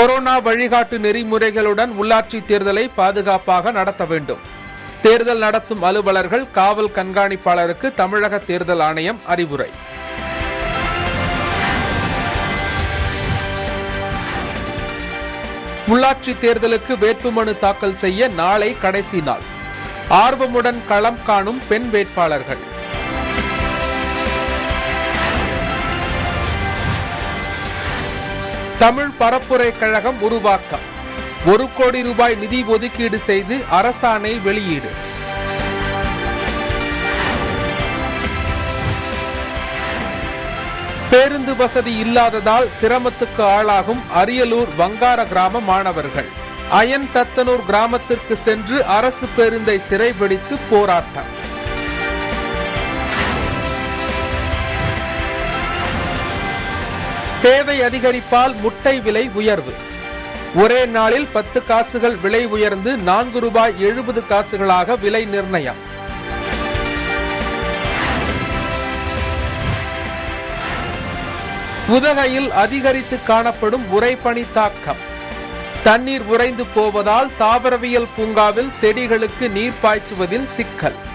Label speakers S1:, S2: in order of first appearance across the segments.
S1: Corona வழிகாட்டு நெறிமுறைகளுடன் உள்ளாட்சி தேர்தலை பாதுகாப்பாக நடத்த வேண்டும். தேர்தல் நடத்தும் அலுவலர்கள் காவல் கண்காணிப்பாளருக்கு தமிழக தேர்தல் ஆணையம் அறிவுரை. உள்ளாட்சி தேர்தலுக்கு வேட்புமனு தாக்கல் செய்ய நாளை கடைசி நாள். ஆர்வமுடன் களம் காணும் பெண் வேட்பாளர்கள். தமிழ் பரப்புரை கழகம் உருவாக்கம். ஒரு கோடி ரூபாய் நிதி ஒதுக்கீடு செய்து அரசாணை வெளியீடு. பேருந்து வசதி இல்லாததால் சிரமத்துக்கு ஆளாகும் அரியலூர் வங்கார கிராம மாணவர்கள். அயன் தத்தனூர் கிராமத்திற்கு சென்று அரசு பேருந்தை சிறைபிடித்து போராட்டம். தேவை அதிகரிப்பால் முட்டை விலை உயர்வு. ஒரே நாளில் பத்து காசுகள் விலை உயர்ந்து நான்கு ரூபாய் எழுபது காசுகளாக விலை நிர்ணயம். உதகையில் அதிகரித்து காணப்படும் உறைபனி தாக்கம். தண்ணீர் உறைந்து போவதால் தாவரவியல் பூங்காவில் செடிகளுக்கு நீர் பாய்ச்சுவதில் சிக்கல்.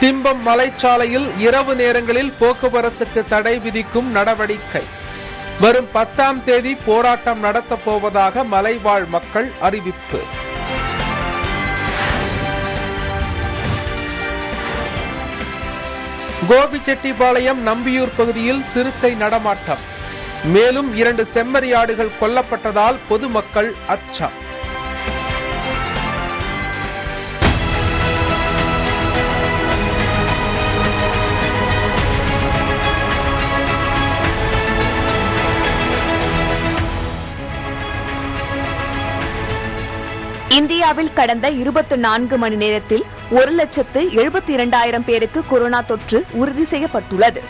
S1: திம்பம் மலைச்சாலையில் இரவு நேரங்களில் போக்குவரத்துக்கு தடை விதிக்கும் நடவடிக்கை. வரும் பத்தாம் தேதி போராட்டம் நடத்தப் போவதாக மலைவாழ் மக்கள் அறிவிப்பு. கோபிச்செட்டிப்பாளையம் நம்பியூர் பகுதியில் சிறுத்தை நடமாட்டம். மேலும் இரண்டு செம்மறியாடுகள் கொல்லப்பட்டதால் பொதுமக்கள் அச்சம்.
S2: இந்தியாவில் கடந்த இருபத்தி நான்கு மணி நேரத்தில் ஒரு லட்சத்து எழுபத்தி இரண்டாயிரம் பேருக்கு கொரோனா தொற்று உறுதி செய்யப்பட்டுள்ளது.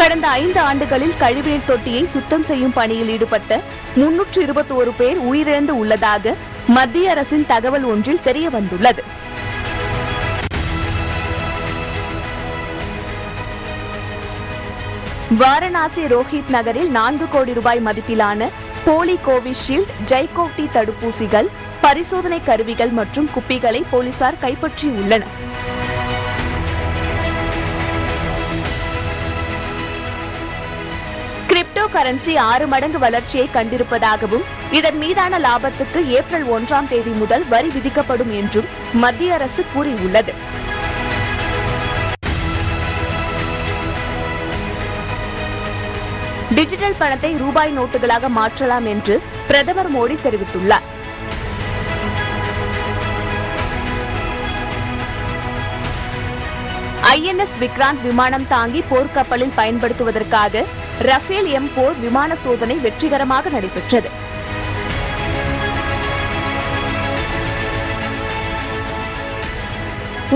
S2: கடந்த ஐந்து ஆண்டுகளில் கழிவுநீர் தொட்டியை சுத்தம் செய்யும் பணியில் ஈடுபட்ட முன்னூற்று இருபத்தி ஒரு பேர் உயிரிழந்து உள்ளதாக மத்திய அரசின் தகவல் ஒன்றில் தெரிய வந்துள்ளது வாரணாசி ரோஹித் நகரில் நான்கு கோடி ரூபாய் மதிப்பிலான போலி கோவிஷீல்டு ஜெய்கோவ்டி தடுப்பூசிகள் பரிசோதனை கருவிகள் மற்றும் குப்பிகளை போலீசார் கைப்பற்றியுள்ளனர். கிரிப்டோ கரன்சி ஆறு மடங்கு வளர்ச்சியை கண்டிருப்பதாகவும் இதன் மீதான லாபத்துக்கு ஏப்ரல் ஒன்றாம் தேதி முதல் வரி விதிக்கப்படும் என்றும் மத்திய அரசு கூறியுள்ளது. டிஜிட்டல் பணத்தை ரூபாய் நோட்டுகளாக மாற்றலாம் என்று பிரதமர் மோடி தெரிவித்துள்ளார். ஐஎன்எஸ் விக்ராந்த் விமானம் தாங்கி போர்க்கப்பலில் பயன்படுத்துவதற்காக ரஃபேல் எம் போர் விமான சோதனை வெற்றிகரமாக நடைபெற்றது.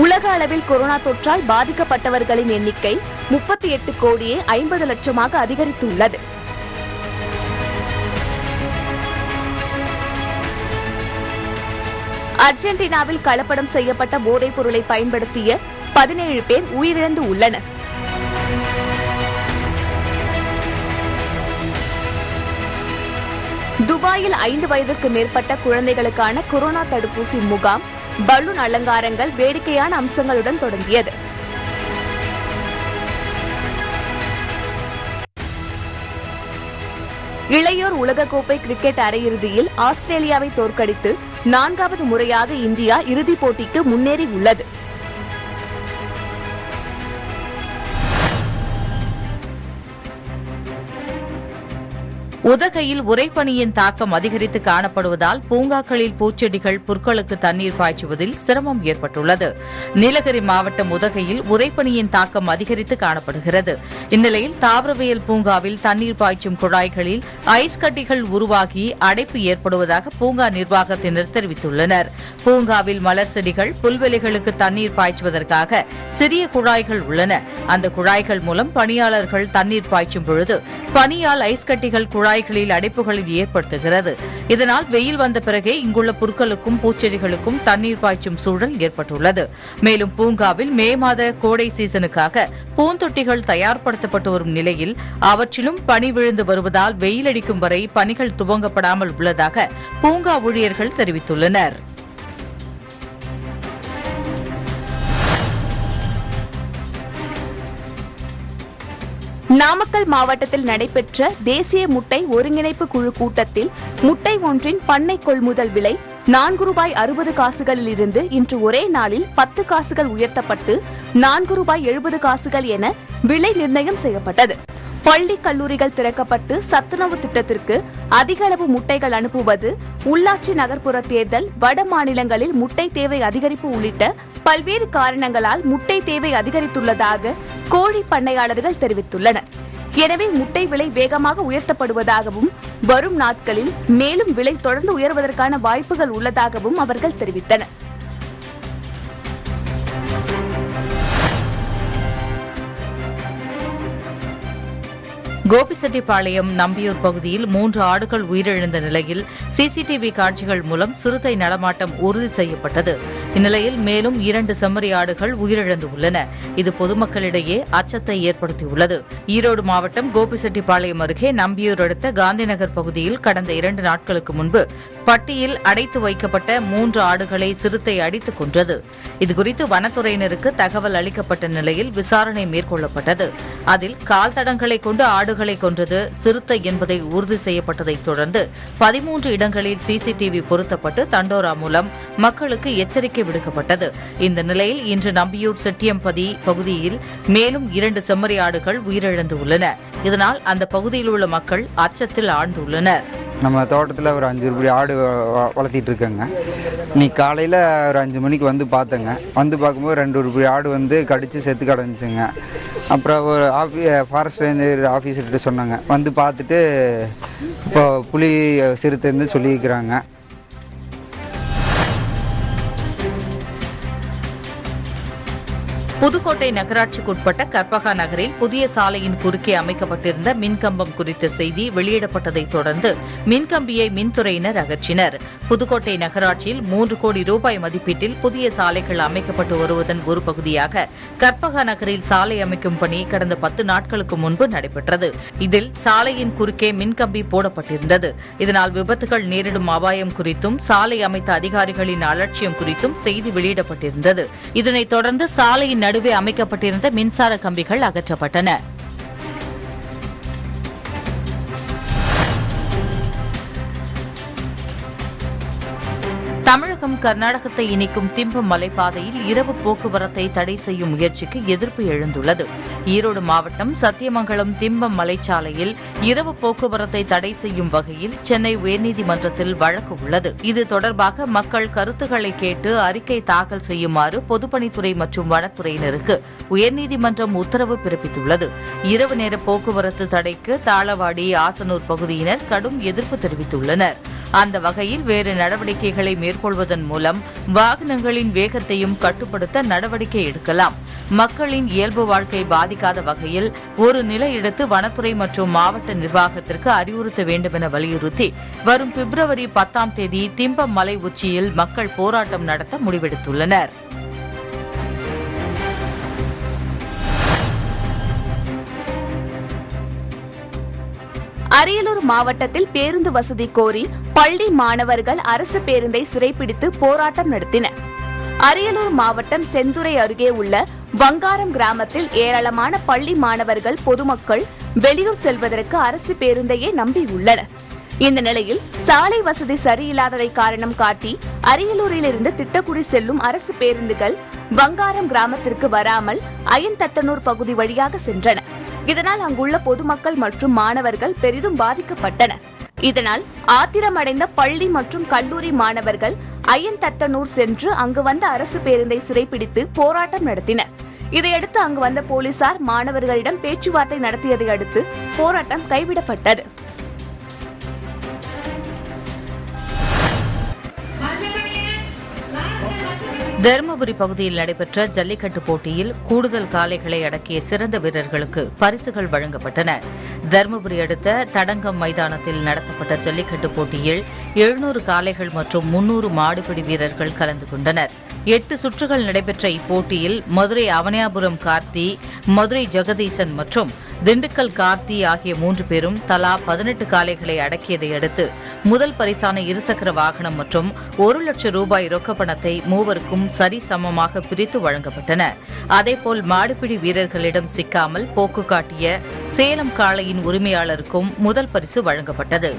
S2: உலக அளவில் கொரோனா தொற்றால் பாதிக்கப்பட்டவர்களின் எண்ணிக்கை முப்பத்தி எட்டு கோடியே ஐம்பது லட்சமாக அதிகரித்துள்ளது. அர்ஜென்டினாவில் கலப்படம் செய்யப்பட்ட போதைப் பொருளை பயன்படுத்திய பதினேழு பேர் உயிரிழந்து உள்ளனர். துபாயில் ஐந்து வயதுக்கு மேற்பட்ட குழந்தைகளுக்கான கொரோனா தடுப்பூசி முகாம் பலூன் அலங்காரங்கள் வேடிக்கையான அம்சங்களுடன் தொடங்கியது. இளையோர் உலகக்கோப்பை கிரிக்கெட் அரையிறுதியில் ஆஸ்திரேலியாவை தோற்கடித்து நான்காவது முறையாக இந்தியா இறுதிப் போட்டிக்கு முன்னேறி
S3: உதகையில் உறைபனியின் தாக்கம் அதிகரித்து காணப்படுவதால் பூங்காக்களில் பூச்செடிகள் புற்களுக்கு தண்ணீர் பாய்ச்சுவதில் சிரமம் ஏற்பட்டுள்ளது. நீலகிரி மாவட்டம் உதகையில் உறைபனியின் தாக்கம் அதிகரித்து காணப்படுகிறது. இந்நிலையில் தாவரவியல் பூங்காவில் தண்ணீர் பாய்ச்சும் குழாய்களில் ஐஸ் கட்டிகள் உருவாகி அடைப்பு ஏற்படுவதாக பூங்கா நிர்வாகத்தினர் தெரிவித்துள்ளனர். பூங்காவில் மலர் செடிகள் புல்வெளிகளுக்கு தண்ணீர் பாய்ச்சுவதற்காக சிறிய குழாய்கள் உள்ளன. அந்த குழாய்கள் மூலம் பணியாளர்கள் தண்ணீர் பாய்ச்சும் பொழுது பனியால் ஐஸ் கட்டிகள் குழாய் குழாய்களில் அடைப்புகளை ஏற்படுத்துகிறது. இதனால் வெயில் வந்த பிறகே இங்குள்ள புற்களுக்கும் பூச்செடிகளுக்கும் தண்ணீர் பாய்ச்சும் சூழல் ஏற்பட்டுள்ளது. மேலும் பூங்காவில் மே மாத கோடை சீசனுக்காக பூந்தொட்டிகள் தயார்படுத்தப்பட்டு வரும் நிலையில் அவற்றிலும் பனி விழுந்து வருவதால் வெயிலடிக்கும் வரை பணிகள் துவங்கப்படாமல் உள்ளதாக பூங்கா ஊழியர்கள் தெரிவித்துள்ளனா்
S2: நாமக்கல் மாவட்டத்தில் நடைபெற்ற தேசிய முட்டை ஒருங்கிணைப்பு குழு கூட்டத்தில் முட்டை ஒன்றின் பண்ணை கொள்முதல் விலை நான்கு ரூபாய் அறுபது காசுகளில் இருந்து இன்று ஒரே நாளில் பத்து காசுகள் உயர்த்தப்பட்டு நான்கு ரூபாய் எழுபது காசுகள் என விலை நிர்ணயம் செய்யப்பட்டது. பள்ளி கல்லூரிகள் திறக்கப்பட்டு சத்துணவு திட்டத்திற்கு அதிக அளவு முட்டைகள் அனுப்புவது உள்ளாட்சி நகர்ப்புற தேர்தல் வட மாநிலங்களில் முட்டை தேவை அதிகரிப்பு உள்ளிட்ட பல்வேறு காரணங்களால் முட்டை தேவை அதிகரித்துள்ளதாக கோழி பண்ணையாளர்கள் தெரிவித்துள்ளனர். எனவே முட்டை விலை வேகமாக உயர்த்தப்படுவதாகவும் வரும் நாட்களில் மேலும் விலை தொடர்ந்து உயர்வதற்கான வாய்ப்புகள் உள்ளதாகவும் அவர்கள் தெரிவித்தனர்.
S3: கோபிசெட்டிப்பாளையம் நம்பியூர் பகுதியில் மூன்று ஆடுகள் உயிரிழந்த நிலையில் சிசிடிவி காட்சிகள் மூலம் சிறுத்தை நடமாட்டம் உறுதி செய்யப்பட்டது. இந்நிலையில் மேலும் இரண்டு செம்மறி ஆடுகள் உயிரிழந்து உள்ளன இது பொதுமக்களிடையே அச்சத்தை ஏற்படுத்தியுள்ளது. ஈரோடு மாவட்டம் கோபிசெட்டிப்பாளையம் அருகே நம்பியூர் அடுத்த காந்திநகர் பகுதியில் கடந்த இரண்டு நாட்களுக்கு முன்பு பட்டியில் அடைத்து வைக்கப்பட்ட மூன்று ஆடுகளை சிறுத்தை அடித்துக் கொன்றது. இதுகுறித்து வனத்துறையினருக்கு தகவல் அளிக்கப்பட்ட நிலையில் விசாரணை மேற்கொள்ளப்பட்டது. அதில் கால் தடங்களை கொண்டு ஆடுகளை கொன்றது சிறுத்தை என்பதை உறுதி செய்யப்பட்டதைத் தொடர்ந்து பதிமூன்று இடங்களில் சிசிடிவி பொருத்தப்பட்டு தண்டோரா மூலம் மக்களுக்கு எச்சரிக்கை விடுக்கப்பட்டது. இந்த நிலையில் இன்று நம்பியூர் செட்டியம்பதி பகுதியில் மேலும் இரண்டு செம்மறி ஆடுகள் உயிரிழந்து உள்ளன இதனால் அந்த பகுதியில் உள்ள மக்கள் அச்சத்தில் ஆழ்ந்துள்ளனர்.
S4: நம்ம தோட்டத்தில் ஒரு அஞ்சு ஆடு வளர்த்திட்டு இருக்கேங்க இன்னைக்கு காலையில் ஒரு அஞ்சு மணிக்கு வந்து பார்த்தேங்க. வந்து பார்க்கும்போது ரெண்டு ஒரு ஆடு வந்து கடித்து செத்து கிடந்துச்சுங்க. அப்புறம் ஒரு ஆஃபி ஃபாரஸ்ட் ரேஞ்சர் ஆஃபீஸர்கிட்ட சொன்னாங்க. வந்து பார்த்துட்டு இப்போ புலி சிறுத்தைன்னு சொல்லியிருக்கிறாங்க.
S3: புதுக்கோட்டை நகராட்சிக்குட்பட்ட கற்பகா நகரில் புதிய சாலையின் குறுக்கே அமைக்கப்பட்டிருந்த மின்கம்பம் குறித்த செய்தி வெளியிடப்பட்டதைத் தொடர்ந்து மின்கம்பியை மின்துறையினர் அகற்றினர். புதுக்கோட்டை நகராட்சியில் மூன்று கோடி ரூபாய் மதிப்பீட்டில் புதிய சாலைகள் அமைக்கப்பட்டு வருவதன் ஒரு பகுதியாக கற்பகா நகரில் சாலை அமைக்கும் பணி கடந்த பத்து நாட்களுக்கு முன்பு நடைபெற்றது. இதில் சாலையின் குறுக்கே மின்கம்பி போடப்பட்டிருந்தது. இதனால் விபத்துகள் நேரிடும் அபாயம் குறித்தும் சாலை அமைத்த அதிகாரிகளின் அலட்சியம் குறித்தும் செய்தி வெளியிடப்பட்டிருந்தது. இதனைத் தொடர்ந்து சாலையின் நடுவே அமைக்கப்பட்டிருந்த மின்சார கம்பிகள் அகற்றப்பட்டன. தமிழகம் கர்நாடகத்தை இணைக்கும் திம்பம் மலைப்பாதையில் இரவு போக்குவரத்தை தடை செய்யும் முயற்சிக்கு எதிர்ப்பு எழுந்துள்ளது. ஈரோடு மாவட்டம் சத்தியமங்கலம் திம்பம் மலைச்சாலையில் இரவு போக்குவரத்தை தடை செய்யும் வகையில் சென்னை உயர்நீதிமன்றத்தில் வழக்கு உள்ளது. இது தொடர்பாக மக்கள் கருத்துக்களை கேட்டு அறிக்கை தாக்கல் செய்யுமாறு பொதுப்பணித்துறை மற்றும் வனத்துறையினருக்கு உயர்நீதிமன்றம் உத்தரவு பிறப்பித்துள்ளது. இரவு நேர போக்குவரத்து தடைக்கு தாளவாடி ஆசனூர் பகுதியினர் கடும் எதிர்ப்பு தெரிவித்துள்ளனர். அந்த வகையில் வேறு நடவடிக்கைகளை மேற்கொள்வதன் மூலம் வாகனங்களின் வேகத்தையும் கட்டுப்படுத்த நடவடிக்கை எடுக்கலாம். மக்களின் இயல்பு வாழ்க்கை பாதிக்காத வகையில் ஒரு நிலை எடுத்து வனத்துறை மற்றும் மாவட்ட நிர்வாகத்திற்கு அறிவுறுத்த வேண்டும் என வலியுறுத்தி வரும் பிப்ரவரி பத்தாம் தேதி திம்பம் மலை உச்சியில் மக்கள் போராட்டம் நடத்த முடிவெடுத்துள்ளனர்.
S2: அரியலூர் மாவட்டத்தில் பேருந்து வசதி கோரி பள்ளி மாணவர்கள் அரசு பேருந்தை சிறைப்பிடித்து போராட்டம் நடத்தினர். அரியலூர் மாவட்டம் செந்துறை அருகே உள்ள வங்காரம் கிராமத்தில் ஏராளமான பள்ளி மாணவர்கள் பொதுமக்கள் வெளியூர் செல்வதற்கு அரசு பேருந்தையே நம்பியுள்ளனர் இந்த நிலையில் சாலை வசதி சரியில்லாததை காரணம் காட்டி அரியலூரிலிருந்து திட்டக்குடி செல்லும் அரசு பேருந்துகள் வங்காரம் கிராமத்திற்கு வராமல் அயன்தட்டனூர் பகுதி வழியாக சென்றன. இதனால் அங்குள்ள பொதுமக்கள் மற்றும் மாணவர்கள் பெரிதும் பாதிக்கப்பட்டனர். இதனால் ஆத்திரமடைந்த பள்ளி மற்றும் கல்லூரி மாணவர்கள் அயன்தட்டனூர் சென்று அங்கு வந்த அரசு பேருந்தை சிறைப்பிடித்து போராட்டம் நடத்தினர். இதையடுத்து அங்கு வந்த போலீசார் மாணவர்களிடம் பேச்சுவார்த்தை நடத்தியதை அடுத்து போராட்டம் கைவிடப்பட்டது.
S3: தருமபுரி பகுதியில் நடைபெற்ற ஜல்லிக்கட்டு போட்டியில் கூடுதல் காளைகளை அடக்கிய சிறந்த வீரர்களுக்கு பரிசுகள் வழங்கப்பட்டன. தருமபுரி அடுத்த தடங்கம் மைதானத்தில் நடத்தப்பட்ட ஜல்லிக்கட்டு போட்டியில் எழுநூறு காளைகள் மற்றும் முன்னூறு மாடுபிடி வீரர்கள் கலந்து கொண்டனர். எட்டு சுற்றுகள் நடைபெற்ற இப்போட்டியில் மதுரை அவனியாபுரம் கார்த்தி மதுரை ஜெகதீசன் மற்றும் திண்டுக்கல் கார்த்தி ஆகிய மூன்று பேரும் தலா பதினெட்டு காளைகளை அடக்கியதை அடுத்து முதல் பரிசான இருசக்கர வாகனம் மற்றும் ஒரு லட்சம் ரூபாய் ரொக்கப்பணத்தை மூவருக்கும் சரிசமமாக பிரித்து வழங்கப்பட்டன. அதேபோல் மாடுபிடி வீரர்களிடம் சிக்காமல் போக்கு காட்டிய சேலம் காளையின் உரிமையாளருக்கும் முதல் பரிசு வழங்கப்பட்டது.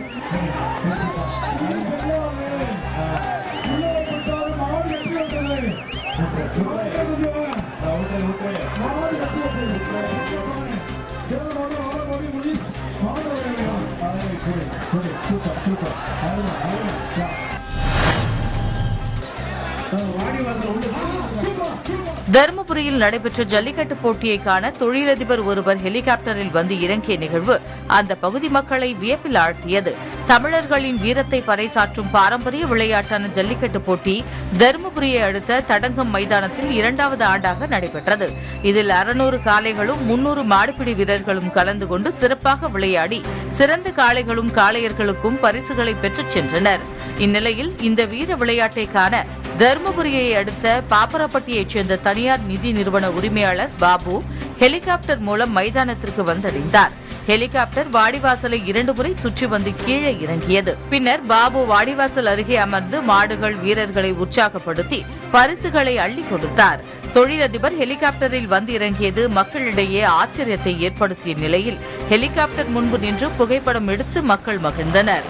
S3: தருமபுரியில் நடைபெற்ற ஜல்லிக்கட்டு போட்டியை காண தொழிலதிபர் ஒருவர் ஹெலிகாப்டரில் வந்து இறங்கிய நிகழ்வு அந்த பகுதி மக்களை வியப்பில் ஆழ்த்தியது. தமிழர்களின் வீரத்தை பறைசாற்றும் பாரம்பரிய விளையாட்டான ஜல்லிக்கட்டு போட்டி தருமபுரியை அடுத்த தடங்கம் மைதானத்தில் இரண்டாவது ஆண்டாக நடைபெற்றது. இதில் அறுநூறு காளைகளும் முன்னூறு மாடுபிடி வீரர்களும் கலந்து கொண்டு சிறப்பாக விளையாடி சிறந்த காளைகளும் காளையர்களுக்கும் பரிசுகளை பெற்றுச் சென்றனர். இந்நிலையில் இந்த வீர விளையாட்டை காண தருமபுரியை அடுத்த பாப்பரப்பட்டியைச் சேர்ந்த தனியார் நிதி நிறுவன உரிமையாளர் பாபு ஹெலிகாப்டர் மூலம் மைதானத்திற்கு வந்தடைந்தார். ஹெலிகாப்டர் வாடிவாசலை இரண்டு முறை சுற்றி வந்து கீழே இறங்கியது. பின்னர் பாபு வாடிவாசல் அருகே அமர்ந்து மாடுகள் வீரர்களை உற்சாகப்படுத்தி பரிசுகளை அள்ளி கொடுத்தார். தொழிலதிபர் ஹெலிகாப்டரில் வந்து இறங்கியது மக்களிடையே ஆச்சரியத்தை ஏற்படுத்திய நிலையில் ஹெலிகாப்டர் முன்பு நின்று புகைப்படம் எடுத்து மக்கள் மகிழ்ந்தனர்.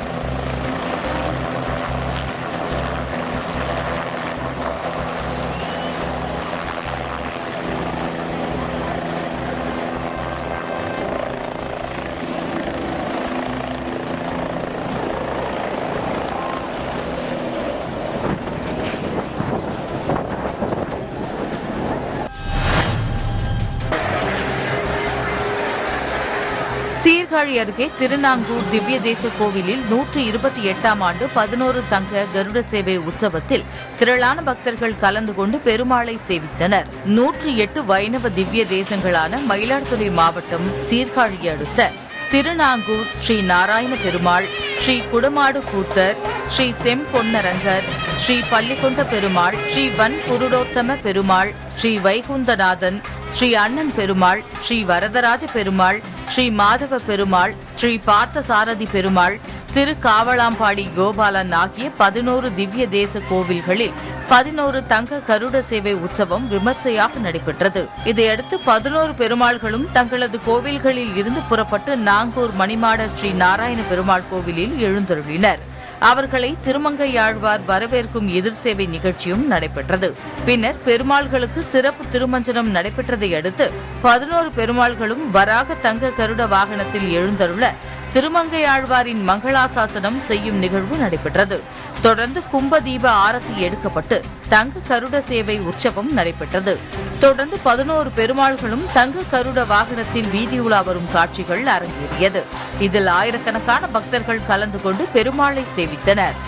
S3: சீர்காழி அருகே திருநாங்கூர் திவ்ய தேச கோவிலில் நூற்று இருபத்தி எட்டாம் ஆண்டு பதினோரு தங்க கருட சேவை உற்சவத்தில் திரளான பக்தர்கள் கலந்து கொண்டு பெருமாளை சேவித்தனர். நூற்று எட்டு வைணவ திவ்ய தேசங்களான மயிலாடுதுறை மாவட்டம் சீர்காழி அடுத்த திருநாங்கூர் ஸ்ரீ நாராயண பெருமாள் ஸ்ரீ குடமாடு கூத்தர் ஸ்ரீ செம்பொன்னரங்கர் ஸ்ரீ பள்ளிக்கொண்ட பெருமாள் ஸ்ரீ வன் புருடோத்தம பெருமாள் ஸ்ரீ வைகுந்தநாதன் ஸ்ரீ அண்ணன் பெருமாள் ஸ்ரீ வரதராஜ பெருமாள் ஸ்ரீ மாதவ பெருமாள் ஸ்ரீ பார்த்த சாரதி பெருமாள் திரு காவலாம்பாடி கோபாலன் ஆகிய பதினோரு திவ்ய தேச கோவில்களில் பதினோரு தங்க கருட சேவை உற்சவம் விமர்சையாக நடைபெற்றது. இதையடுத்து பதினோரு பெருமாள்களும் தங்களது கோவில்களில் இருந்து புறப்பட்டு நாங்கூர் மணிமாட ஸ்ரீ நாராயண பெருமாள் கோவிலில் எழுந்தருளினர். அவர்களை திருமங்கையாழ்வார் வரவேற்கும் எதிர் சேவை நிகழ்ச்சியும் நடைபெற்றது. பின்னர் பெருமாள்களுக்கு சிறப்பு திருமஞ்சனம் நடைபெற்றதை அடுத்து பதினோரு பெருமாள்களும் வராக தங்க கருட வாகனத்தில் எழுந்தருள திருமங்கையாழ்வாரின் மங்களாசாசனம் செய்யும் நிகழ்வு நடைபெற்றது. தொடர்ந்து கும்ப தீப ஆரத்தி எடுக்கப்பட்டு தங்க கருட சேவை உற்சவம் நடைபெற்றது. தொடர்ந்து பதினோரு பெருமாள்களும் தங்க கருட வாகனத்தில் வீதியுலா வரும் காட்சிகள் அரங்கேறியது. இதில் ஆயிரக்கணக்கான பக்தர்கள் கலந்து கொண்டு பெருமாளை சேவித்தனர்.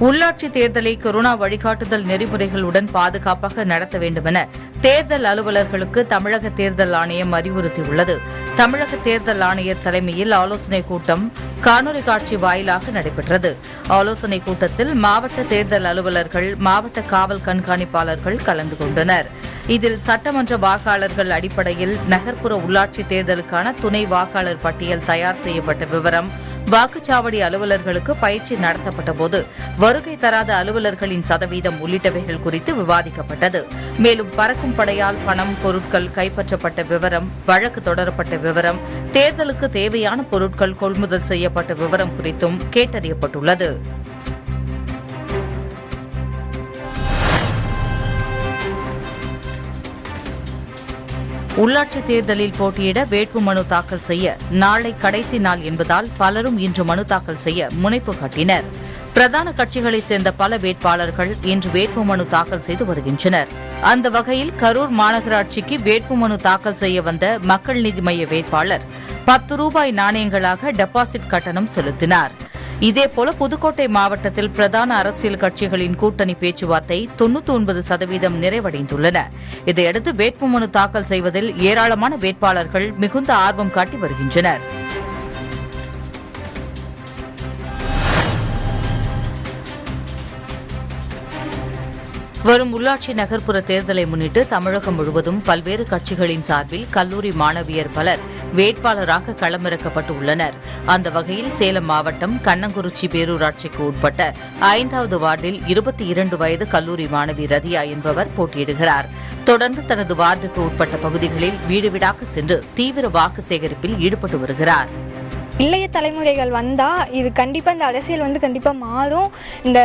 S3: உள்ளாட்சி தேர்தலை கொரோனா வழிகாட்டுதல் நெறிமுறைகளுடன் பாதுகாப்பாக நடத்த வேண்டுமென தேர்தல் அலுவலர்களுக்கு தமிழக தேர்தல் ஆணையம் அறிவுறுத்தியுள்ளது. தமிழக தேர்தல் ஆணையர் தலைமையில் ஆலோசனைக் கூட்டம் காணொலி காட்சி வாயிலாக நடைபெற்றது. ஆலோசனைக் கூட்டத்தில் மாவட்ட தேர்தல் அலுவலர்கள் மாவட்ட காவல் கண்காணிப்பாளர்கள் கலந்து கொண்டனர். இதில் சட்டமன்ற வாக்காளர்கள் அடிப்படையில் நகர்ப்புற உள்ளாட்சி தேர்தலுக்கான துணை வாக்காளர் பட்டியல் தயார் செய்யப்பட்ட விவரம் வாக்குச்சாவடி அலுவலர்களுக்கு பயிற்சி நடத்தப்பட்ட போது வருகை தராத அலுவலர்களின் சதவீதம் உள்ளிட்டவைகள் குறித்து விவாதிக்கப்பட்டது. மேலும் பறக்கும் படையால் பணம் பொருட்கள் கைப்பற்றப்பட்ட விவரம் வழக்கு தொடரப்பட்ட விவரம் தேர்தலுக்கு தேவையான பொருட்கள் கொள்முதல் செய்யப்பட்ட விவரம் குறித்தும் கேட்டறியப்பட்டுள்ளது. உள்ளாட்சித் தேர்தலில் போட்டியிட வேட்பு மனு தாக்கல் செய்ய நாளை கடைசி நாள் என்பதால் பலரும் இன்று மனு தாக்கல் செய்ய முனைப்பு காட்டினர். பிரதான கட்சிகளைச் சேர்ந்த பல வேட்பாளர்கள் இன்று வேட்புமனு தாக்கல் செய்து வருகின்றனர். அந்த வகையில் கரூர் மாநகராட்சிக்கு வேட்புமனு தாக்கல் செய்ய வந்த மக்கள் நீதி மய்ய வேட்பாளர் பத்து ரூபாய் நாணயங்களாக டெபாசிட் கட்டணம் செலுத்தினார். இதேபோல புதுக்கோட்டை மாவட்டத்தில் பிரதான அரசியல் கட்சிகளின் கூட்டணி பேச்சுவார்த்தை தொன்னூத்தி ஒன்பது சதவீதம் நிறைவடைந்துள்ளன. இதையடுத்து வேட்புமனு தாக்கல் செய்வதில் ஏராளமான வேட்பாளர்கள் மிகுந்த ஆர்வம் காட்டி வருகின்றனர். வரும் உள்ளாட்சி நகர்ப்புற தேர்தலை முன்னிட்டு தமிழகம் முழுவதும் பல்வேறு கட்சிகளின் சார்பில் கல்லூரி மாணவியர் பலர் வேட்பாளராக களமிறக்கப்பட்டு உள்ளனர் அந்த வகையில் சேலம் மாவட்டம் கண்ணங்குறிச்சி பேரூராட்சிக்கு உட்பட்ட ஐந்தாவது வார்டில் இருபத்தி இரண்டு வயது கல்லூரி மாணவி ரதியா என்பவர் போட்டியிடுகிறார். தொடர்ந்து தனது வார்டுக்கு உட்பட்ட பகுதிகளில் வீடு வீடாக சென்று தீவிர வாக்கு சேகரிப்பில் ஈடுபட்டு வருகிறார்.
S5: இளைய தலைமுறைகள் வந்தால் இது கண்டிப்பாக இந்த அரசியல் வந்து கண்டிப்பாக மாறும். இந்த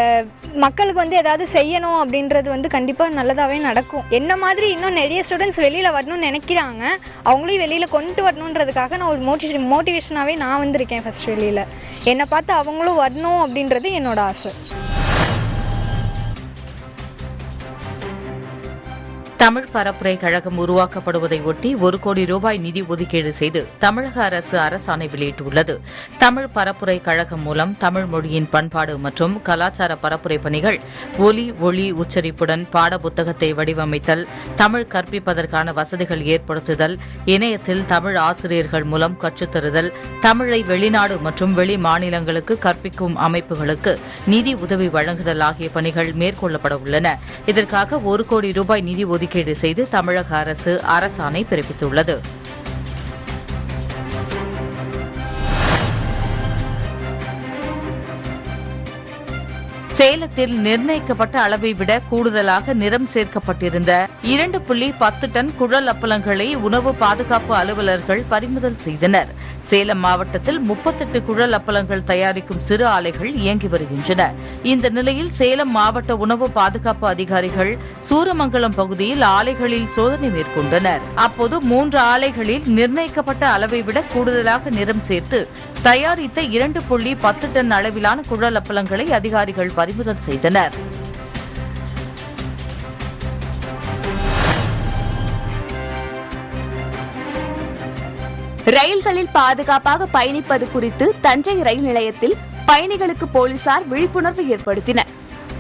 S5: மக்களுக்கு வந்து ஏதாவது செய்யணும் அப்படின்றது வந்து கண்டிப்பாக நல்லதாகவே நடக்கும். என்ன மாதிரி இன்னும் நிறைய ஸ்டூடெண்ட்ஸ் வெளியில் வரணும்னு நினைக்கிறாங்க அவங்களையும் வெளியில் கொண்டு வரணுன்றதுக்காக நான் ஒரு மோட்டிவே மோட்டிவேஷனாகவே நான் வந்திருக்கேன் ஃபர்ஸ்ட் வெளியில். என்னை பார்த்து அவங்களும் வரணும் அப்படின்றது என்னோட ஆசை.
S3: தமிழ் பரப்புரை கழகம் உருவாக்கப்படுவதை ஒட்டி ஒரு கோடி ரூபாய் நிதி ஒதுக்கீடு செய்து தமிழக அரசு அரசாணை வெளியிட்டுள்ளது. தமிழ் பரப்புரை கழகம் மூலம் தமிழ் மொழியின் பண்பாடு மற்றும் கலாச்சார பரப்புரை பணிகள் ஒலி ஒளி உச்சரிப்புடன் பாட புத்தகத்தை வடிவமைத்தல் தமிழ் கற்பிப்பதற்கான வசதிகள் ஏற்படுத்துதல் இணையத்தில் தமிழ் ஆசிரியர்கள் மூலம் கற்றுத்தருதல் தமிழை வெளிநாடு மற்றும் வெளி மாநிலங்களுக்கு கற்பிக்கும் அமைப்புகளுக்கு நிதி உதவி வழங்குதல் ஆகிய பணிகள் மேற்கொள்ளப்பட உள்ளன. இதற்காக ஒரு கோடி ரூபாய் நிதி ஒதுக்கீடு செய்து தமிழக அரசு அரசாணை பிறப்பித்துள்ளது. சேலத்தில் நிர்ணயிக்கப்பட்ட அளவை விட கூடுதலாக நிறம் சேர்க்கப்பட்டிருந்த இரண்டு புள்ளி பத்து டன் குழல் அப்பளங்களை உணவு பாதுகாப்பு அலுவலர்கள் பறிமுதல் செய்தனர். சேலம் மாவட்டத்தில் முப்பத்தெட்டு குழல் அப்பளங்கள் தயாரிக்கும் சிறு ஆலைகள் இயங்கி வருகின்றன. இந்த நிலையில் சேலம் மாவட்ட உணவு பாதுகாப்பு அதிகாரிகள் சூரமங்கலம் பகுதியில் ஆலைகளில் சோதனை மேற்கொண்டனர். அப்போது மூன்று ஆலைகளில் நிர்ணயிக்கப்பட்ட அளவை விட கூடுதலாக நிறம் சேர்த்து தயாரித்த இரண்டு புள்ளி பத்து டன் அளவிலான குழல் அப்பளங்களை அதிகாரிகள் பறிமுதல் செய்தனர்.
S2: ரயில்களில் பாதுகாப்பாக பயணிப்பது குறித்து தஞ்சை ரயில் நிலையத்தில் பயணிகளுக்கு போலீசார் விழிப்புணர்வு ஏற்படுத்தினர்.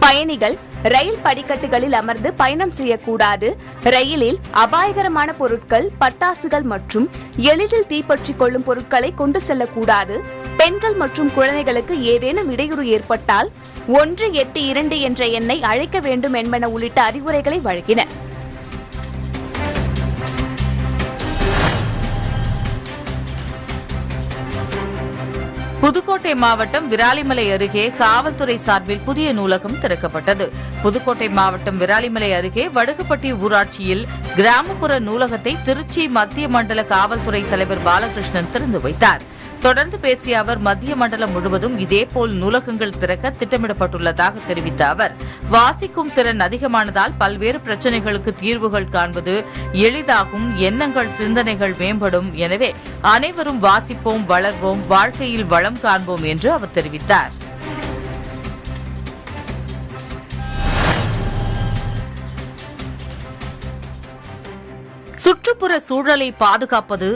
S2: பயணிகள் ரயில் படிக்கட்டுகளில் அமர்ந்து பயணம் செய்யக்கூடாது. ரயிலில் அபாயகரமான பொருட்கள் பட்டாசுகள் மற்றும் எளிதில் தீப்பற்றிக் கொள்ளும் பொருட்களை கொண்டு செல்லக்கூடாது. பெண்கள் மற்றும் குழந்தைகளுக்கு ஏதேனும் இடையூறு ஏற்பட்டால் ஒன்று எட்டு இரண்டு என்ற எண்ணை அழைக்க வேண்டும் என்பன உள்ளிட்ட அறிவுரைகளை வழங்கின.
S3: புதுக்கோட்டை மாவட்டம் விராலிமலை அருகே காவல்துறை சார்பில் புதிய நூலகம் திறக்கப்பட்டது. புதுக்கோட்டை மாவட்டம் விராலிமலை அருகே வடுகுப்பட்டி ஊராட்சியில் கிராமப்புற நூலகத்தை திருச்சி மத்திய மண்டல காவல்துறை தலைவர் பாலகிருஷ்ணன் திறந்து வைத்தார். தொடர்ந்து பேசிய அவர் மத்திய மண்டலம் முழுவதும் இதேபோல் நூலகங்கள் திறக்க திட்டமிடப்பட்டுள்ளதாக தெரிவித்த அவர் வாசிக்கும் திறன் அதிகமானதால் பல்வேறு பிரச்சினைகளுக்கு தீர்வுகள் காண்பது எளிதாகும் எண்ணங்கள் சிந்தனைகள் மேம்படும். எனவே அனைவரும் வாசிப்போம் வளர்வோம் வாழ்க்கையில் வளம் காண்போம் என்று அவர் தெரிவித்தார். சுற்றுப்புற சூழலை பாதுகாப்பது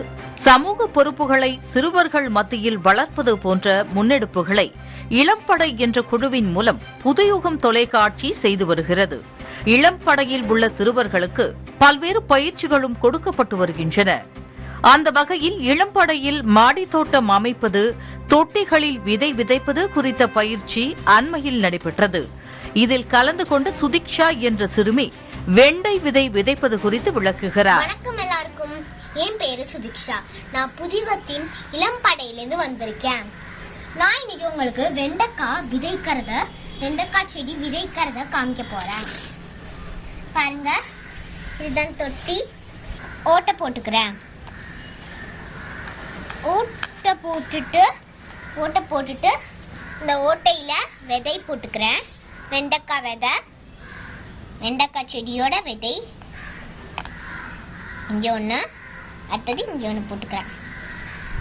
S3: சமூக பொறுப்புகளை சிறுவர்கள் மத்தியில் வளர்ப்பது போன்ற முன்னெடுப்புகளை இளம்படை என்ற குழுவின் மூலம் புதுயுகம் தொலைக்காட்சி செய்து வருகிறது. இளம்படையில் உள்ள சிறுவர்களுக்கு பல்வேறு பயிற்சிகளும் கொடுக்கப்பட்டு வருகின்றன. அந்த வகையில் இளம்படையில் மாடித் தோட்டம் அமைப்பது தொட்டிகளில் விதை விதைப்பது குறித்த பயிற்சி அண்மையில் நடைபெற்றது. இதில் கலந்து கொண்ட சுதிக்ஷா என்ற சிறுமி வெண்டை விதை விதைப்பது குறித்து விளக்குகிறார்.
S6: என் பேரு சுதிக்ஷா. நான் புதியகத்தின் இளம் படையிலேருந்து வந்திருக்கேன். நான் இன்னைக்கு உங்களுக்கு வெண்டைக்காய் விதைக்கிறத வெண்டைக்காய் செடி விதைக்கிறத காமிக்க போறேன். பாருங்க இதுதான் தொட்டி. ஓட்டை போட்டுக்கிறேன். ஓட்டை போட்டுட்டு ஓட்டை போட்டுட்டு இந்த ஓட்டையில விதை போட்டுக்கிறேன். வெண்டைக்காய் விதை. வெண்டைக்காய் செடியோட விதை. இங்கே ஒன்று அடுத்தது இங்கே ஒன்று போட்டுக்கிறேன்.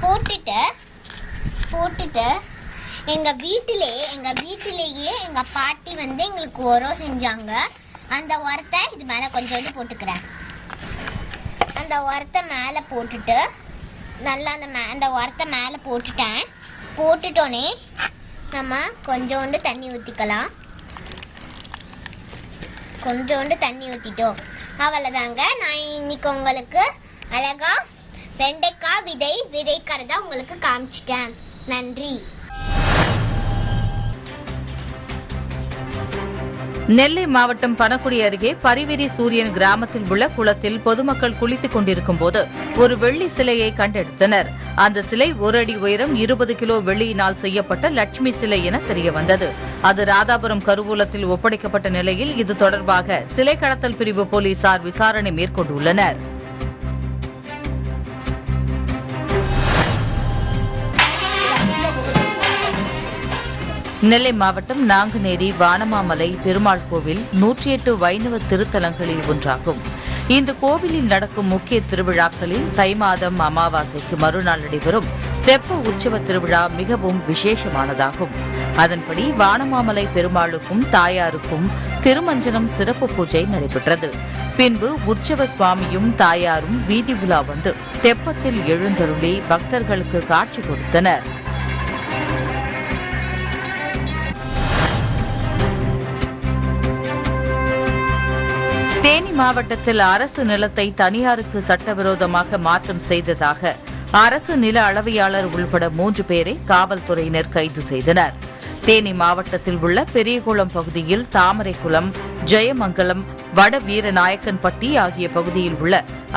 S6: போட்டுட்டு போட்டுட்டு எங்கள் வீட்டிலே எங்கள் வீட்டிலேயே எங்கள் பாட்டி வந்து எங்களுக்கு உரம் செஞ்சாங்க. அந்த உரத்தை இது மேலே கொஞ்சோண்டு போட்டுக்கிறேன். அந்த உரத்தை மேலே போட்டுட்டு நல்லா அந்த மே அந்த உரத்தை மேலே போட்டுட்டேன். போட்டுட்டோன்னே நம்ம கொஞ்சோண்டு தண்ணி ஊற்றிக்கலாம் கொஞ்சோண்டு தண்ணி ஊற்றிட்டோம் அவ்வளோதாங்க நான் இன்னைக்கு உங்களுக்கு அழகா வெண்டைக்காய் விதை விதைக்கிறத உங்களுக்கு காமிச்சிட்டேன். நன்றி.
S3: நெல்லை மாவட்டம் பணக்குடி அருகே பரிவிரி சூரியன் கிராமத்தில் உள்ள குளத்தில் பொதுமக்கள் குளித்துக் கொண்டிருக்கும் போது ஒரு வெள்ளி சிலையை கண்டெடுத்தனர். அந்த சிலை ஒரு அடி உயரம் இருபது கிலோ வெள்ளியினால் செய்யப்பட்ட லட்சுமி சிலை என தெரியவந்தது. அது ராதாபுரம் கருவூலத்தில் ஒப்படைக்கப்பட்ட நிலையில் இது தொடர்பாக சிலை கடத்தல் பிரிவு போலீசார் விசாரணை மேற்கொண்டுள்ளனர். நெல்லை மாவட்டம் நாங்குநேரி வானமாமலை பெருமாள் கோவில் நூற்றி எட்டு வைணவ திருத்தலங்களில் ஒன்றாகும். இந்த கோவிலில் நடக்கும் முக்கிய திருவிழாக்களில் தை மாதம் அமாவாசைக்கு மறுநாள் நடைபெறும். தெப்ப உற்சவ திருவிழா மிகவும் விசேஷமானதாகும். அதன்படி வானமாமலை பெருமாளுக்கும் தாயாருக்கும் திருமஞ்சனம் சிறப்பு பூஜை நடைபெற்றது. பின்பு உற்சவ சுவாமியும் தாயாரும் வீதி உலா வந்து தெப்பத்தில் எழுந்தருளி பக்தர்களுக்கு காட்சி கொடுத்தனர். மாவட்டத்தில் அரசு நிலத்தை தனியாருக்கு சட்டவிரோதமாக மாற்றம் செய்ததாக அரசு நில அளவையாளர் உள்பட மூன்று பேரை காவல்துறையினர் கைது செய்தனர். தேனி மாவட்டத்தில் உள்ள பெரியகுளம் பகுதியில் தாமரைக்குளம் ஜெயமங்கலம் வட வீரநாயக்கன்பட்டி ஆகிய பகுதியில் உள்ள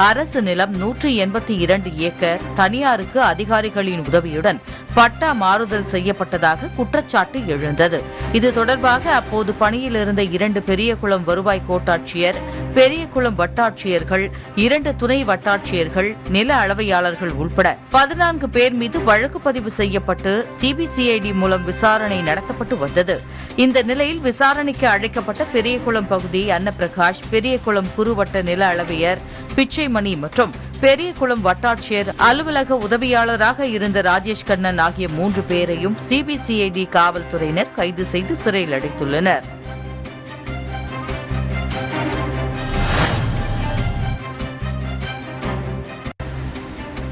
S3: அரசு நிலம் நூற்று எண்பத்தி இரண்டு ஏக்கர் தனியாருக்கு அதிகாரிகளின் உதவியுடன் பட்டா மாறுதல் செய்யப்பட்டதாக குற்றச்சாட்டு எழுந்தது. இது தொடர்பாக அப்போது பணியில் இருந்த இரண்டு பெரியகுளம் வருவாய் கோட்டாட்சியர் பெரியகுளம் வட்டாட்சியர்கள் இரண்டு துணை வட்டாட்சியர்கள் நில அளவையாளர்கள் உட்பட பதினான்கு பேர் மீது வழக்கு பதிவு செய்யப்பட்டு சிபிசிஐடி மூலம் விசாரணை நடத்தப்பட்டு வந்தது. இந்த நிலையில் விசாரணைக்கு அழைக்கப்பட்ட பெரியகுளம் பகுதி அன்னப்பிரகாஷ் பெரியகுளம் குறுவட்ட நில அளவையர் பிச்சைமணி மற்றும் பெரியகுளம் வட்டாட்சியர் அலுவலக உதவியாளராக இருந்த ராஜேஷ் கண்ணன் ஆகிய மூன்று பேரையும் சிபிசிஐடி காவல்துறையினர் கைது செய்து சிறையில் அடைத்துள்ளனர்.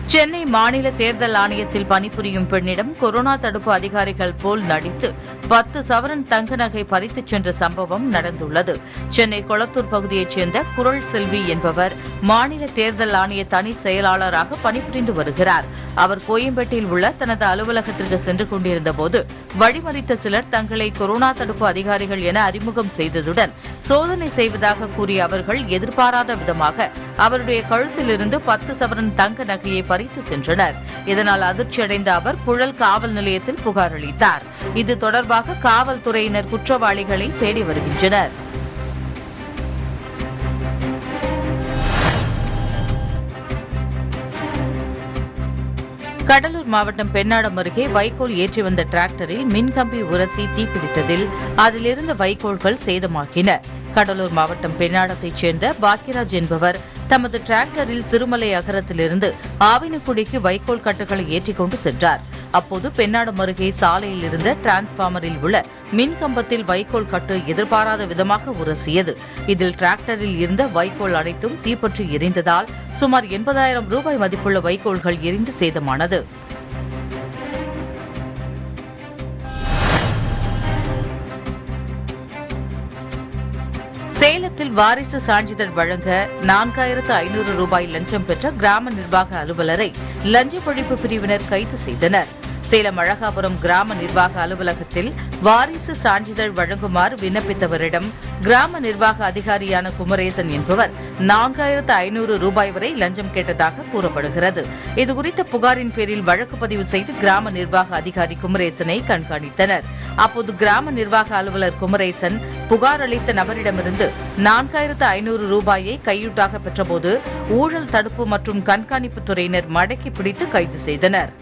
S3: சென்னை மாநில தேர்தல் ஆணையத்தில் பணிபுரியும் பெண்ணிடம் கொரோனா தடுப்பு அதிகாரிகள் போல் நடித்து பத்து சவரன் தங்க நகை பறித்துச் சென்ற சம்பவம் நடந்துள்ளது. சென்னை கொளத்தூர் பகுதியைச் சேர்ந்த குரல் செல்வி என்பவர் மாநில தேர்தல் ஆணைய தனி செயலாளராக பணிபுரிந்து வருகிறார். அவர் கோயம்பேட்டில் உள்ள தனது அலுவலகத்திற்கு சென்று கொண்டிருந்தபோது வழிமறித்த சிலர் தங்களை கொரோனா தடுப்பு அதிகாரிகள் என அறிமுகம் செய்ததுடன் சோதனை செய்வதாக கூறிய அவர்கள் எதிர்பாராத விதமாக அவருடைய கழுத்திலிருந்து பத்து சவரன் தங்க நகையை பறித்து சென்றனர். இதனால் அதிர்ச்சியடைந்த அவர் புழல் காவல் நிலையத்தில் புகார் அளித்தார். இது தொடர்பாக காவல்துறையினர் குற்றவாளிகளை தேடி வருகின்றனர். கடலூர் மாவட்டம் பெண்ணாடம் அருகே வைக்கோல் ஏற்றி வந்த டிராக்டரில் மின்கம்பி உரசி தீப்பிடித்ததில் அதிலிருந்த வைக்கோல்கள் சேதமாகின. கடலூர் மாவட்டம் பெண்ணாடத்தைச் சேர்ந்த பாக்கியராஜ் என்பவர் தமது டிராக்டரில் திருமலை அகரத்திலிருந்து ஆவினக்குடிக்கு வைக்கோல் கட்டுகளை ஏற்றிக் கொண்டு சென்றார். அப்போது பெண்ணாடம் அருகே சாலையில் இருந்த டிரான்ஸ்பார்மரில் உள்ள மின் கம்பத்தில் வைக்கோல் கட்டு எதிர்பாராத விதமாக உரசியது. இதில் டிராக்டரில் இருந்த வைக்கோல் அனைத்தும் தீப்பற்றி எரிந்ததால் சுமார் எண்பதாயிரம் ரூபாய் மதிப்புள்ள வைக்கோல்கள் எரிந்து சேதமானது. சேலத்தில் வாரிசு சான்றிதழ் வழங்க நான்காயிரத்து ஐநூறு ரூபாய் லஞ்சம் பெற்ற கிராம நிர்வாக அலுவலரை லஞ்ச ஒழிப்பு பிரிவினர் கைது செய்தனர். சேலம் அழகாபுரம் கிராம நிர்வாக அலுவலகத்தில் வாரிசு சான்றிதழ் வழங்குமாறு விண்ணப்பித்தவரிடம் கிராம நிர்வாக அதிகாரியான குமரேசன் என்பவர் நான்காயிரத்து ஐநூறு ரூபாய் வரை லஞ்சம் கேட்டதாக கூறப்படுகிறது. இதுகுறித்த புகாரின் பேரில் வழக்கு பதிவு செய்து கிராம நிர்வாக அதிகாரி குமரேசனை கண்காணித்தனர். அப்போது கிராம நிர்வாக அலுவலர் குமரேசன் புகார் அளித்த நபரிடமிருந்து நான்காயிரத்து ஐநூறு ரூபாயை கையூட்டாக பெற்றபோது ஊழல் தடுப்பு மற்றும் கண்காணிப்பு துறையினர் மடக்கி பிடித்து கைது செய்தனர்.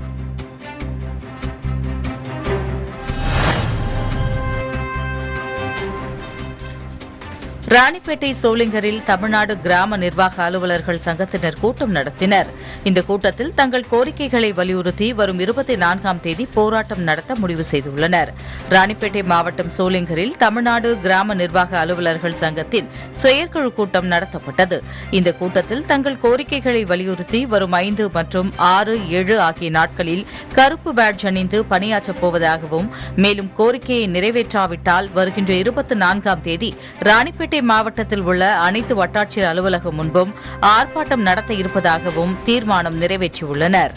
S3: ராணிப்பேட்டை சோளிங்கரில் தமிழ்நாடு கிராம நிர்வாக அலுவலர்கள் சங்கத்தினர் கூட்டம் நடத்தினர். இந்த கூட்டத்தில் தங்கள் கோரிக்கைகளை வலியுறுத்தி வரும் இருபத்தி நான்காம் தேதி போராட்டம் நடத்த முடிவு செய்துள்ளனர். ராணிப்பேட்டை மாவட்டம் சோளிங்கரில் தமிழ்நாடு கிராம நிர்வாக அலுவலர்கள் சங்கத்தின் செயற்குழு கூட்டம் நடத்தப்பட்டது. இந்த கூட்டத்தில் தங்கள் கோரிக்கைகளை வலியுறுத்தி வரும் ஐந்து மற்றும் ஆறு ஏழு ஆகிய நாட்களில் கருப்பு பேட்ஜ் அணிந்து பணியாற்றப் போவதாகவும் மேலும் கோரிக்கையை நிறைவேற்றாவிட்டால் வருகின்ற இருபத்தி நான்காம் தேதி ராணிப்பேட்டை மாவட்டத்தில் உள்ள அனைத்து வட்டாட்சியர் அலுவலகம் முன்பும் ஆர்ப்பாட்டம் நடத்த இருப்பதாகவும் தீர்மானம் நிறைவேற்றியுள்ளனர்.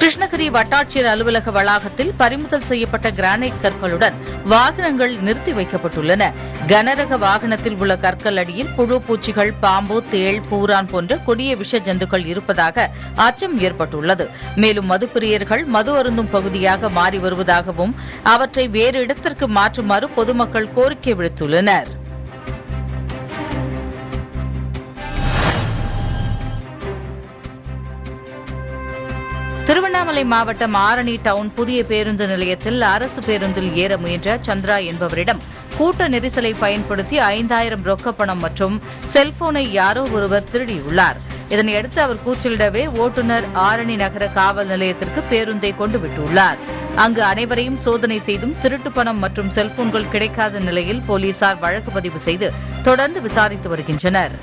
S3: கிருஷ்ணகிரி வட்டாட்சியர் அலுவலக வளாகத்தில் பறிமுதல் செய்யப்பட்ட கிரானைட் கற்களுடன் வாகனங்கள் நிறுத்தி வைக்கப்பட்டுள்ளன. கனரக வாகனத்தில் உள்ள கற்கள் அடியில் புழு பூச்சிகள் பாம்பு தேள் பூரான் போன்ற கொடிய விஷ ஜந்துக்கள் இருப்பதாக அச்சம் ஏற்பட்டுள்ளது. மேலும் மதுப்பிரியர்கள் மது அருந்தும் பகுதியாக மாறி வருவதாகவும் அவற்றை வேறு இடத்திற்கு மாற்றுமாறு பொதுமக்கள் கோரிக்கை விடுத்துள்ளனர். திருவண்ணாமலை மாவட்டம் ஆரணி டவுன் புதிய பேருந்து நிலையத்தில் அரசு பேருந்தில் ஏற முயன்ற சந்திரா என்பவரிடம் கூட்ட நெரிசலை பயன்படுத்தி ஐந்தாயிரம் ரொக்கப்பணம் மற்றும் செல்போனை யாரோ ஒருவர் திருடியுள்ளார். இதனையடுத்து அவர் கூச்சலிடவே ஓட்டுநர் ஆரணி நகர காவல் நிலையத்திற்கு பேருந்தை கொண்டு விட்டுள்ளார். அங்கு அனைவரையும் சோதனை செய்தும் திருட்டு பணம் மற்றும் செல்போன்கள் கிடைக்காத நிலையில் போலீசார் வழக்கு பதிவு செய்து தொடர்ந்து விசாரித்து வருகின்றனர்.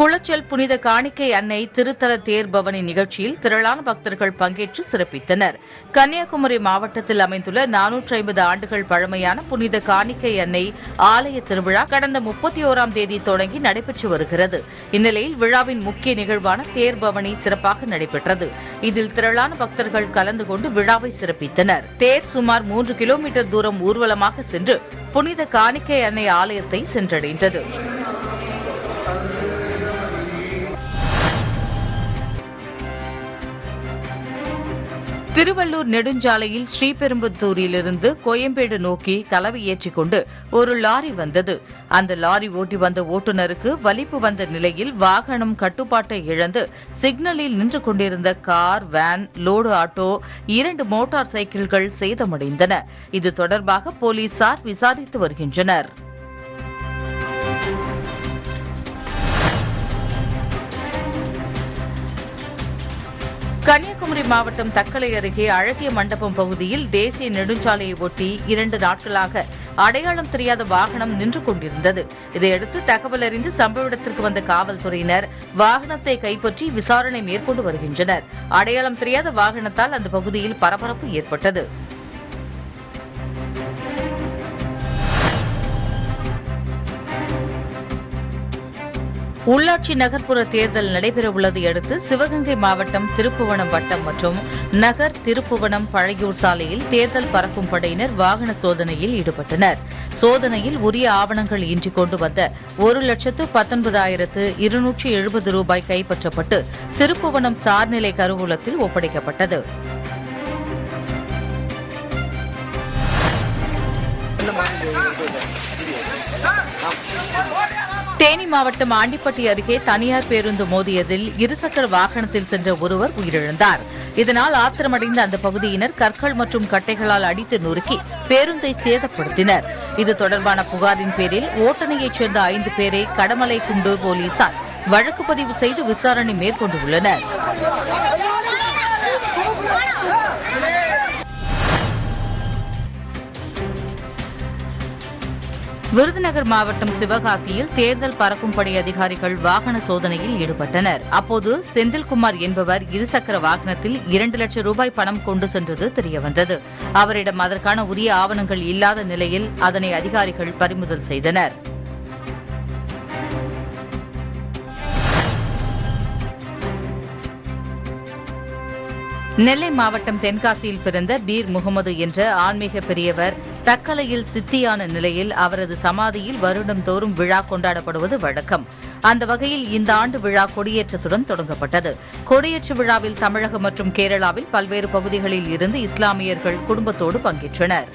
S3: குளச்சல் புனித காணிக்கை அன்னை திருத்தல தேர் பவனி நிகழ்ச்சியில் திரளான பக்தர்கள் பங்கேற்று சிறப்பித்தனர். கன்னியாகுமரி மாவட்டத்தில் அமைந்துள்ள நானூற்றி ஐம்பது ஆண்டுகள் பழமையான புனித காணிக்கை அன்னை ஆலய திருவிழா கடந்த முப்பத்தி ஓராம் தேதி தொடங்கி நடைபெற்று வருகிறது. இந்நிலையில் விழாவின் முக்கிய நிகழ்வான தேர் பவனி சிறப்பாக நடைபெற்றது. இதில் திரளான பக்தர்கள் கலந்து கொண்டு விழாவை சிறப்பித்தனர். தேர் சுமார் மூன்று கிலோமீட்டர் தூரம் ஊர்வலமாக சென்று புனித காணிக்கை அன்னை ஆலயத்தை சென்றடைந்தது. திருவள்ளூர் நெடுஞ்சாலையில் ஸ்ரீபெரும்புத்தூரிலிருந்து கோயம்பேடு நோக்கி கலவை ஏற்றிக் கொண்டு ஒரு லாரி வந்தது. அந்த லாரி ஓட்டி வந்த ஓட்டுநருக்கு வலிப்பு வந்த நிலையில் வாகனம் கட்டுப்பாட்டை இழந்து சிக்னலில் நின்று கொண்டிருந்த கார் வேன் லோடு ஆட்டோ இரண்டு மோட்டார் சைக்கிள்கள் சேதமடைந்தன. இது தொடர்பாக போலீசார் விசாரித்து வருகின்றனர். கன்னியாகுமரி மாவட்டம் தக்கலை அருகே அழகிய மண்டபம் பகுதியில் தேசிய நெடுஞ்சாலையை ஒட்டி இரண்டு நாட்களாக அடையாளம் தெரியாத வாகனம் நின்று கொண்டிருந்தது. இதையடுத்து தகவல் அறிந்து சம்பவ இடத்திற்கு வந்த காவல்துறையினர் வாகனத்தை கைப்பற்றி விசாரணை மேற்கொண்டு வருகின்றனர். அடையாளம் தெரியாத வாகனத்தால் அந்த பகுதியில் பரபரப்பு ஏற்பட்டது. உள்ளாட்சி நகர்ப்புற தேர்தல் நடைபெறவுள்ளதை அடுத்து சிவகங்கை மாவட்டம் திருப்புவனம் வட்டம் மற்றும் நகர் திருப்புவனம் பழையூர் சாலையில் தேர்தல் பறக்கும் படையினர் வாகன சோதனையில் ஈடுபட்டனர் சோதனையில் உரிய ஆவணங்கள் இன்றி கொண்டு வந்த ஒரு லட்சத்து பத்தொன்பதாயிரத்து இருநூற்றி எழுபது ரூபாய் கைப்பற்றப்பட்டு திருப்புவனம் சார்நிலை கருவூலத்தில் ஒப்படைக்கப்பட்டது தேனி மாவட்டம் ஆண்டிப்பட்டி அருகே தனியார் பேருந்து மோதியதில் இருசக்கர வாகனத்தில் சென்ற ஒருவர் உயிரிழந்தார். இதனால் ஆத்திரமடைந்த அந்த பகுதியினர் கற்கள் மற்றும் கட்டைகளால் அடித்து நொறுக்கி பேருந்தை சேதப்படுத்தினர். இது தொடர்பான புகாரின் பேரில் ஓட்டணையைச் சேர்ந்த ஐந்து பேரை கடமலை குண்டு போலீசார் வழக்கு பதிவு செய்து விசாரணை மேற்கொண்டுள்ளனர். விருதுநகர் மாவட்டம் சிவகாசியில் தேர்தல் பறக்கும் படை அதிகாரிகள் வாகன சோதனையில் ஈடுபட்டனர். அப்போது செந்தில்குமார் என்பவர் இருசக்கர வாகனத்தில் இரண்டு லட்சம் ரூபாய் பணம் கொண்டு சென்றது தெரியவந்தது. அவரிடம் அதற்கான உரிய ஆவணங்கள் இல்லாத நிலையில் அதனை அதிகாரிகள் பறிமுதல் செய்தனர். நெல்லை மாவட்டம் தென்காசியில் பிறந்த பீர் முகமது என்ற ஆன்மீக பெரியவர் தக்கலையில் சித்தியான நிலையில் அவரது சமாதியில் வருடம் தோறும் விழா கொண்டாடப்படுவது வழக்கம். அந்த வகையில் இந்த ஆண்டு விழா கொடியேற்றத்துடன் தொடங்கப்பட்டது. கொடியேற்ற விழாவில் தமிழகம் மற்றும் கேரளாவில் பல்வேறு பகுதிகளில் இருந்து இஸ்லாமியர்கள் குடும்பத்தோடு பங்கேற்றனர்.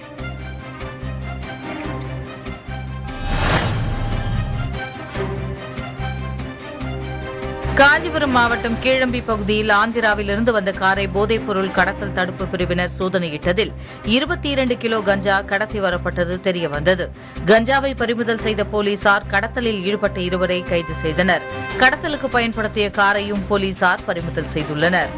S3: காஞ்சிபுரம் மாவட்டம் கீழம்பி பகுதியில் ஆந்திராவிலிருந்து வந்த காரை போதைப்பொருள் கடத்தல் தடுப்பு பிரிவினர் சோதனையிட்டதில் இருபத்தி இரண்டு கிலோ கஞ்சா கடத்தி வரப்பட்டது தெரியவந்தது. கஞ்சாவை பறிமுதல் செய்த போலீசார் கடத்தலில் ஈடுபட்ட இருவரை கைது செய்தனர். கடத்தலுக்கு பயன்படுத்திய காரையும் போலீசார் பறிமுதல் செய்துள்ளனர்.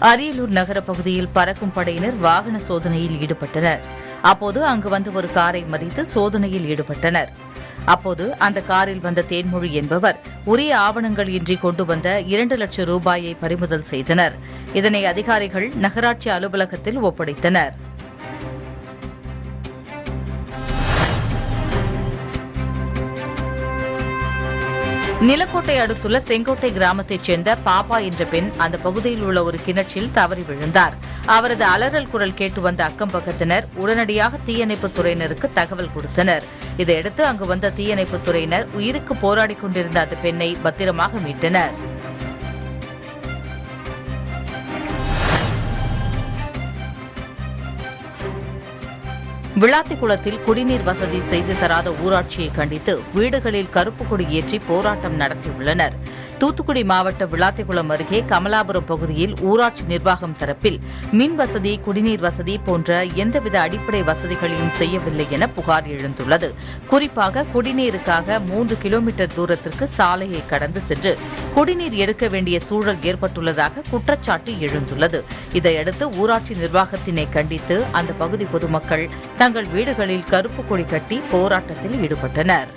S3: அரியலூர் நகர பகுதியில் பறக்கும் படையினர் வாகன சோதனையில் ஈடுபட்டனர். அப்போது அங்கு வந்து ஒரு காரை மறித்து சோதனையில் ஈடுபட்டனர். அப்போது அந்த காரில் வந்த தேன்மொழி என்பவர் உரிய ஆவணங்கள் இன்றி கொண்டு வந்த இரண்டு லட்சம் ரூபாயை பறிமுதல் செய்தனர். இதனை அதிகாரிகள் நகராட்சி அலுவலகத்தில் ஒப்படைத்தனர். நிலக்கோட்டை அடுத்துள்ள செங்கோட்டை கிராமத்தைச் சேர்ந்த பாப்பா என்ற பெண் அந்த பகுதியில் உள்ள ஒரு கிணற்றில் தவறி விழுந்தார். அவரது அலறல் குரல் கேட்டு வந்த அக்கம் பக்கத்தினர் உடனடியாக தீயணைப்புத் துறையினருக்கு தகவல் கொடுத்தனர். இதையடுத்து அங்கு வந்த தீயணைப்புத் துறையினர் உயிருக்கு போராடிக் கொண்டிருந்த அந்த பெண்ணை பத்திரமாக மீட்டனர். விளாத்திக்குளத்தில் குடிநீர் வசதி செய்து தராத ஊராட்சியை கண்டித்து வீடுகளில் கருப்பு கொடி ஏற்றி போராட்டம் நடத்தியுள்ளனர். தூத்துக்குடி மாவட்ட விளாத்திக்குளம் அருகே கமலாபுரம் பகுதியில் ஊராட்சி நிர்வாகம் தரப்பில் மின் வசதி குடிநீர் வசதி போன்ற எந்தவித அடிப்படை வசதிகளையும் செய்யவில்லை என புகார் எழுந்துள்ளது. குறிப்பாக குடிநீருக்காக மூன்று கிலோமீட்டர் தூரத்திற்கு சாலையை கடந்து சென்று குடிநீர் எடுக்க வேண்டிய சூழல் ஏற்பட்டுள்ளதாக குற்றச்சாட்டு எழுந்துள்ளது. இதையடுத்து ஊராட்சி நிர்வாகத்தினை கண்டித்து அந்த பகுதி பொதுமக்கள் தங்கள் வீடுகளில் கருப்பு கொடி கட்டி போராட்டத்தில் ஈடுபட்டனர்.